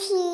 happy.